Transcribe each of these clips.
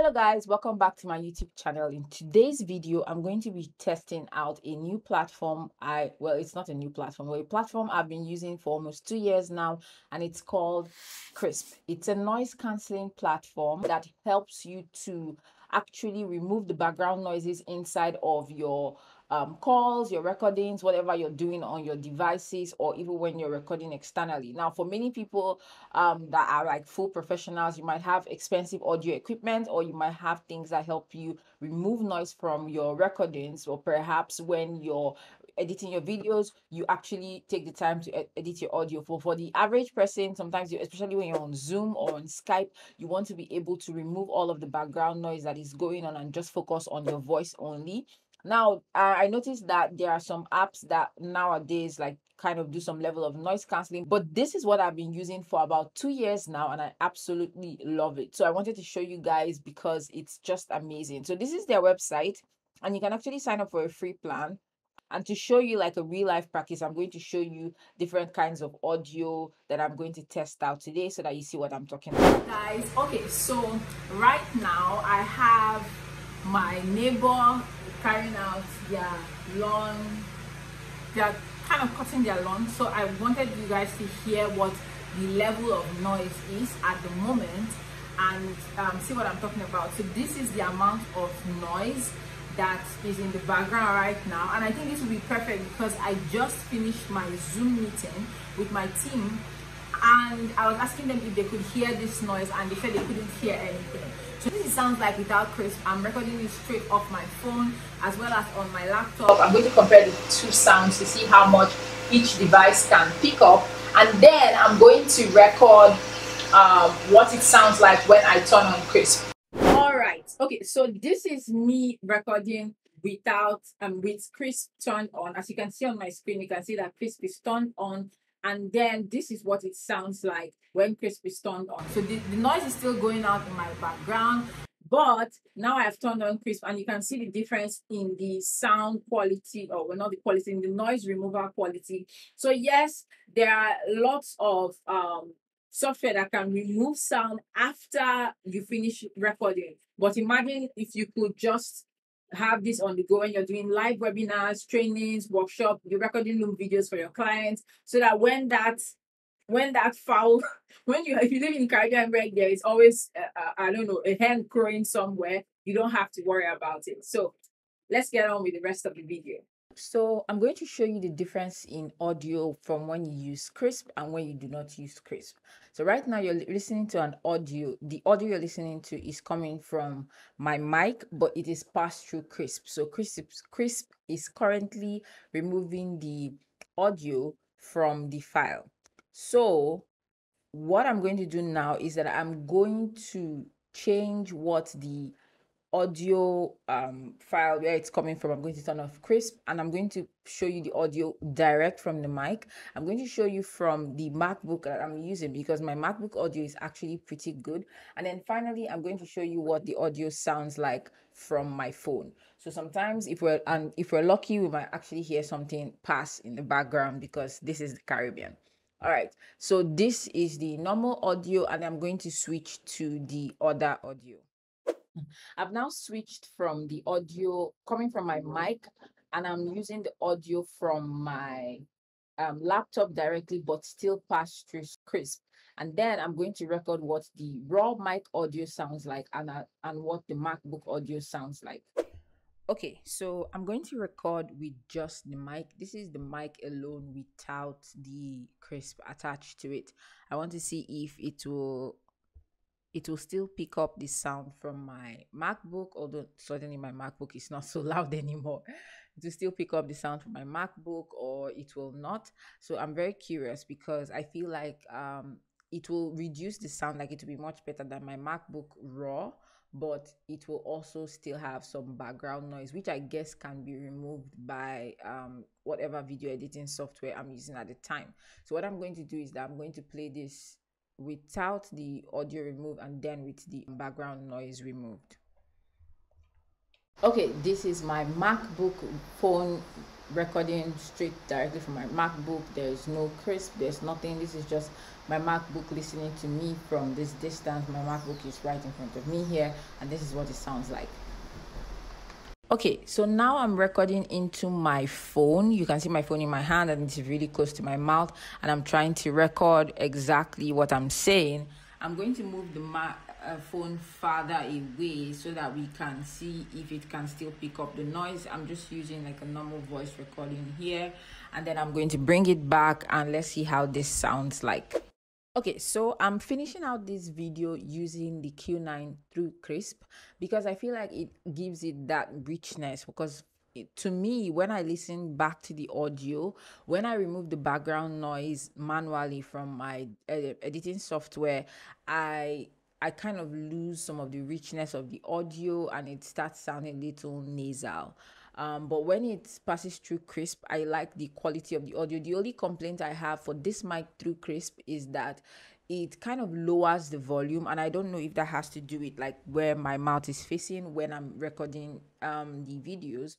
Hello guys, welcome back to my YouTube channel. In today's video, I'm going to be testing out a new platform. I well, it's not a new platform, but a platform I've been using for almost two years now, and it's called Krisp It's a noise cancelling platform that helps you to actually remove the background noises inside of your um, calls, your recordings, whatever you're doing on your devices, or even when you're recording externally. Now, for many people um, that are like full professionals, you might have expensive audio equipment, or you might have things that help you remove noise from your recordings, or perhaps when you're editing your videos you actually take the time to ed- edit your audio for for the average person sometimes you especially when you're on zoom or on skype you want to be able to remove all of the background noise that is going on and just focus on your voice only now, I noticed that there are some apps that nowadays like kind of do some level of noise cancelling, but this is what I've been using for about two years now, and I absolutely love it. So I wanted to show you guys because it's just amazing. So this is their website, and you can actually sign up for a free plan. And to show you like a real life practice, I'm going to show you different kinds of audio that I'm going to test out today so that you see what I'm talking about. Guys, okay, so right now I have my neighbor carrying out their lawn they're kind of cutting their lawn. So i wanted you guys to hear what the level of noise is at the moment and um, see what i'm talking about. So this is the amount of noise that is in the background right now. And i think this will be perfect because i just finished my zoom meeting with my team and i was asking them if they could hear this noise and they said they couldn't hear anything so this sounds like without Krisp. I'm recording it straight off my phone as well as on my laptop. I'm going to compare the two sounds to see how much each device can pick up. And then I'm going to record um, what it sounds like when I turn on Krisp. All right. Okay. So this is me recording without um with Krisp turned on. As you can see on my screen, you can see that Krisp is turned on and then this is what it sounds like when Krisp is turned on. So the, the noise is still going out in my background, but now I've turned on Krisp and you can see the difference in the sound quality, or well, not the quality, in the noise removal quality. So yes, there are lots of um, software that can remove sound after you finish recording. But imagine if you could just have this on the go when you're doing live webinars, trainings, workshop, you're recording Loom videos for your clients so that when that when that foul when you if you live in Caribbean break there is always uh, uh, I don't know a hen crowing somewhere you don't have to worry about it. So let's get on with the rest of the video so I'm going to show you the difference in audio from when you use Krisp and when you do not use Krisp. So right now you're listening to an audio. The audio you're listening to is coming from my mic, but it is passed through Krisp. So crisp, Krisp is currently removing the audio from the file. So what I'm going to do now is that I'm going to change what the audio um file where it's coming from i'm going to turn off Krisp and i'm going to show you the audio direct from the mic. I'm going to show you from the macbook that i'm using because my macbook audio is actually pretty good. And then finally i'm going to show you what the audio sounds like from my phone. So sometimes if we're and if we're lucky we might actually hear something pass in the background because this is the caribbean. All right so this is the normal audio and i'm going to switch to the other audio I've now switched from the audio coming from my mic and I'm using the audio from my um, laptop directly, but still pass through Krisp. And then I'm going to record what the raw mic audio sounds like and, uh, and what the MacBook audio sounds like. Okay, so I'm going to record with just the mic. This is the mic alone without the Krisp attached to it. I want to see if it will it will still pick up the sound from my MacBook, although certainly my MacBook is not so loud anymore. It will still pick up the sound from my MacBook or it will not. So I'm very curious because I feel like um, it will reduce the sound, like it will be much better than my MacBook Raw, but it will also still have some background noise, which I guess can be removed by um, whatever video editing software I'm using at the time. So what I'm going to do is that I'm going to play this without the audio removed and then with the background noise removed. Okay, this is my MacBook phone recording straight directly from my macbook. There's no Krisp there's nothing. This is just my macbook listening to me from this distance. My macbook is right in front of me here and this is what it sounds like Okay, so now I'm recording into my phone. You can see my phone in my hand and it's really close to my mouth and I'm trying to record exactly what I'm saying. I'm going to move the ma- uh, phone farther away so that we can see if it can still pick up the noise. I'm just using like a normal voice recording here and then I'm going to bring it back and let's see how this sounds like. Okay, so I'm finishing out this video using the Q9 through Krisp because I feel like it gives it that richness because it, to me when I listen back to the audio, when I remove the background noise manually from my ed- editing software, I I kind of lose some of the richness of the audio and it starts sounding a little nasal. Um, but when it passes through Krisp i like the quality of the audio. The only complaint i have for this mic through Krisp is that it kind of lowers the volume and i don't know if that has to do with like where my mouth is facing when i'm recording um the videos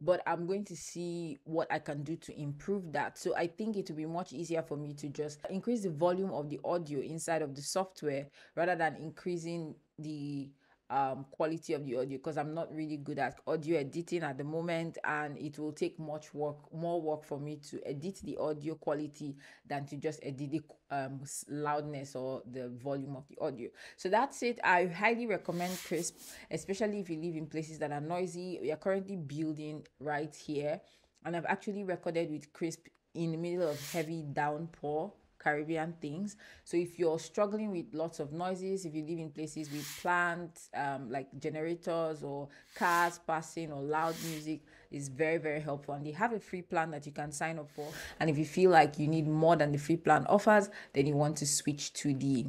but i'm going to see what i can do to improve that. So i think it will be much easier for me to just increase the volume of the audio inside of the software rather than increasing the um, quality of the audio because I'm not really good at audio editing at the moment and it will take much work, more work for me to edit the audio quality than to just edit the um, loudness or the volume of the audio. So that's it. I highly recommend Krisp, especially if you live in places that are noisy. We are currently building right here and I've actually recorded with Krisp in the middle of heavy downpour Caribbean things. So if you're struggling with lots of noises, if you live in places with plants, um, like generators or cars passing or loud music, is very very helpful. And they have a free plan that you can sign up for. And if you feel like you need more than the free plan offers, then you want to switch to the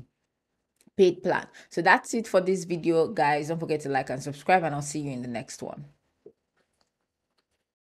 paid plan. So that's it for this video, guys. Don't forget to like and subscribe, and I'll see you in the next one.